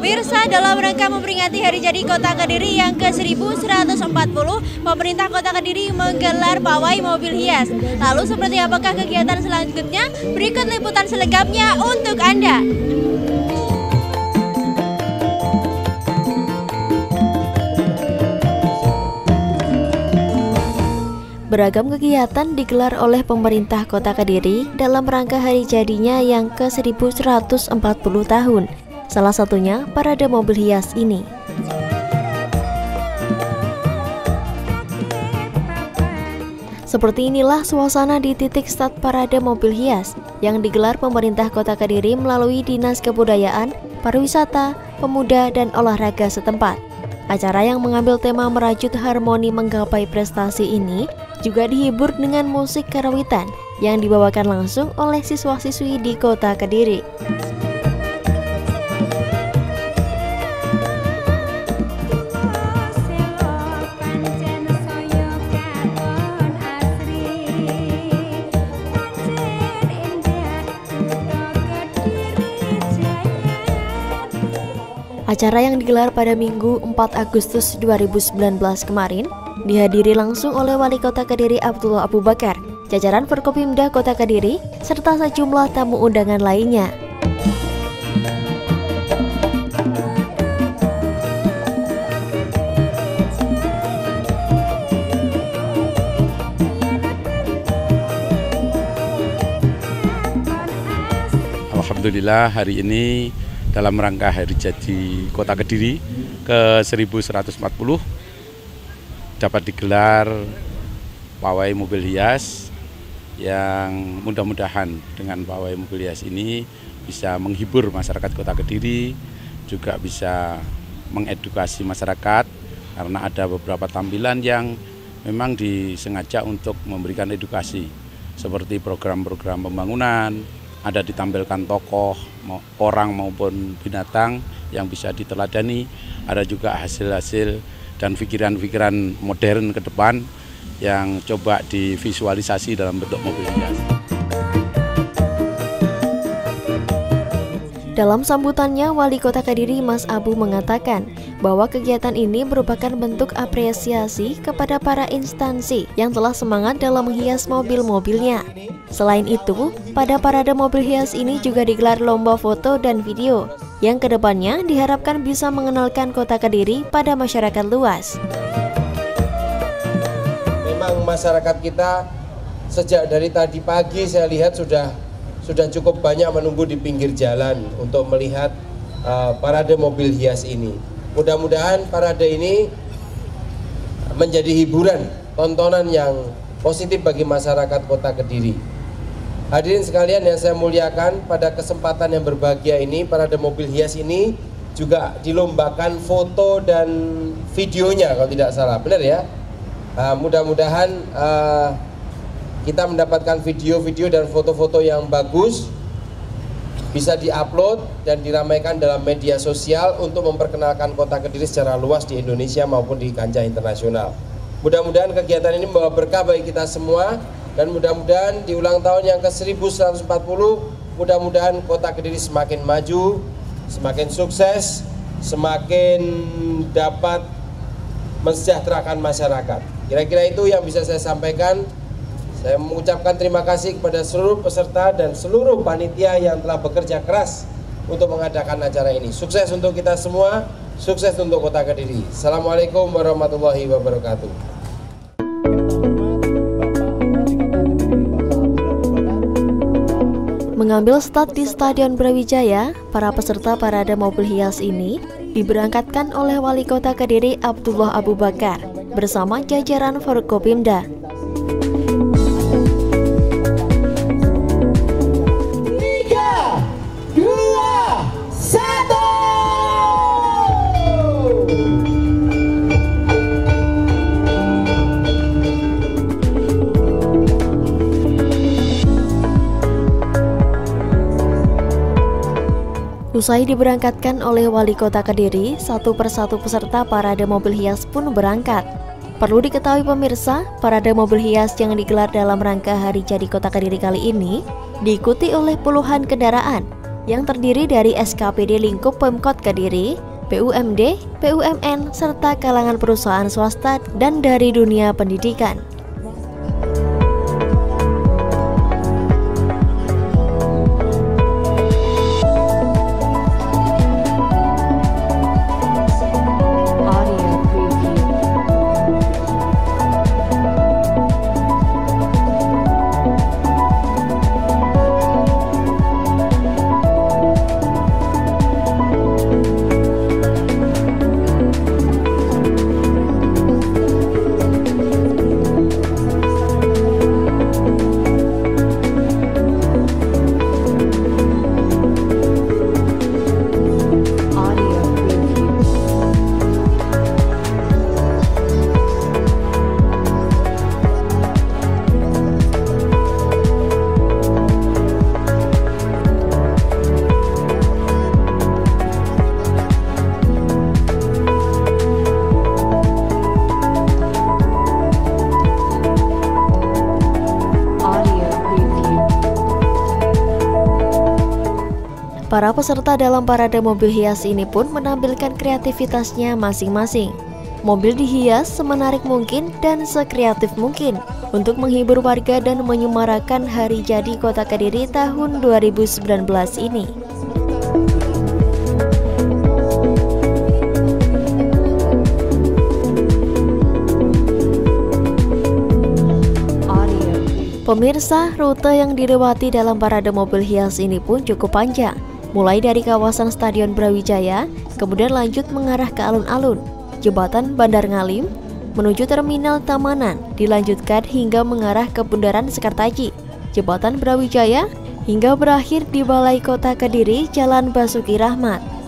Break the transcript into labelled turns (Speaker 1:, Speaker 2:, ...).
Speaker 1: Pemirsa, dalam rangka memperingati Hari Jadi Kota Kediri yang ke-1140, pemerintah Kota Kediri menggelar pawai mobil hias. Lalu seperti apakah kegiatan selanjutnya? Berikut liputan selengkapnya untuk Anda. Beragam kegiatan digelar oleh pemerintah Kota Kediri dalam rangka hari jadinya yang ke-1140 tahun. Salah satunya parade mobil hias ini. Seperti inilah suasana di titik start parade mobil hias yang digelar pemerintah Kota Kediri melalui Dinas Kebudayaan, Pariwisata, Pemuda, dan Olahraga setempat. Acara yang mengambil tema merajut harmoni menggapai prestasi ini juga dihibur dengan musik karawitan yang dibawakan langsung oleh siswa-siswi di kota Kediri. Acara yang digelar pada Minggu 4 Agustus 2019 kemarin dihadiri langsung oleh Wali Kota Kediri Abdullah Abu Bakar, jajaran Forkopimda Kota Kediri, serta sejumlah tamu undangan lainnya.
Speaker 2: Alhamdulillah hari ini dalam rangka hari jadi Kota Kediri ke 1140 dapat digelar pawai mobil hias yang mudah-mudahan dengan pawai mobil hias ini bisa menghibur masyarakat Kota Kediri, juga bisa mengedukasi masyarakat karena ada beberapa tampilan yang memang disengaja untuk memberikan edukasi seperti program-program pembangunan, ada ditampilkan tokoh orang maupun binatang yang bisa diteladani, ada juga hasil-hasil dan pikiran-pikiran modern ke depan yang coba divisualisasi dalam bentuk mobil hias.
Speaker 1: Dalam sambutannya, Wali Kota Kediri Mas Abu mengatakan bahwa kegiatan ini merupakan bentuk apresiasi kepada para instansi yang telah semangat dalam menghias mobil-mobilnya. Selain itu, pada parade mobil hias ini juga digelar lomba foto dan video yang ke depannya diharapkan bisa mengenalkan kota Kediri pada masyarakat luas.
Speaker 3: Memang masyarakat kita sejak dari tadi pagi saya lihat sudah sudah cukup banyak menunggu di pinggir jalan untuk melihat uh, parade mobil hias ini. Mudah-mudahan parade ini menjadi hiburan, tontonan yang positif bagi masyarakat kota Kediri. Hadirin sekalian yang saya muliakan, pada kesempatan yang berbahagia ini, parade mobil hias ini juga dilombakan foto dan videonya kalau tidak salah, benar ya? Uh, Mudah-mudahan uh, kita mendapatkan video-video dan foto-foto yang bagus, bisa diupload dan diramaikan dalam media sosial untuk memperkenalkan kota Kediri secara luas di Indonesia maupun di kancah internasional. Mudah-mudahan kegiatan ini membawa berkah bagi kita semua dan mudah-mudahan di ulang tahun yang ke-1140 mudah-mudahan kota Kediri semakin maju, semakin sukses, semakin dapat mensejahterakan masyarakat. Kira-kira itu yang bisa saya sampaikan. Saya mengucapkan terima kasih kepada seluruh peserta dan seluruh panitia yang telah bekerja keras untuk mengadakan acara ini. Sukses untuk kita semua, sukses untuk Kota Kediri. Assalamualaikum warahmatullahi wabarakatuh.
Speaker 1: Mengambil start di Stadion Brawijaya, para peserta parade mobil hias ini diberangkatkan oleh Wali Kota Kediri Abdullah Abu Bakar bersama jajaran Forkopimda. Usai diberangkatkan oleh wali kota Kediri, satu persatu peserta parade mobil hias pun berangkat. Perlu diketahui pemirsa, parade mobil hias yang digelar dalam rangka Hari Jadi Kota Kediri kali ini diikuti oleh puluhan kendaraan yang terdiri dari SKPD lingkup Pemkot Kediri, BUMD, BUMN, serta kalangan perusahaan swasta dan dari dunia pendidikan. Para peserta dalam parade mobil hias ini pun menampilkan kreativitasnya masing-masing. Mobil dihias semenarik mungkin dan sekreatif mungkin untuk menghibur warga dan menyemarakan hari jadi Kota Kediri tahun 2019 ini. Pemirsa, rute yang dilewati dalam parade mobil hias ini pun cukup panjang mulai dari kawasan Stadion Brawijaya, kemudian lanjut mengarah ke alun-alun, jembatan Bandar Ngalim, menuju Terminal Tamanan, dilanjutkan hingga mengarah ke Bundaran Sekartaji, jembatan Brawijaya, hingga berakhir di Balai Kota Kediri, Jalan Basuki Rahmat.